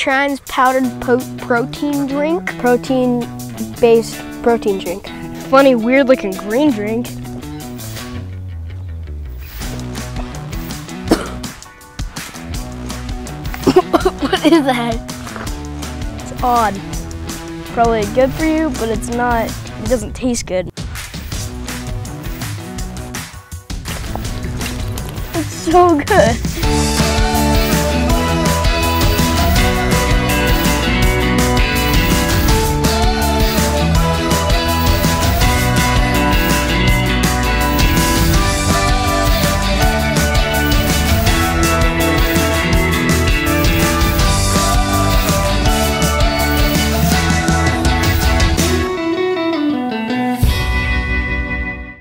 trans powdered po protein drink. Protein based protein drink. Funny, weird looking green drink. what is that? It's odd. Probably good for you, but it's not, it doesn't taste good. It's so good.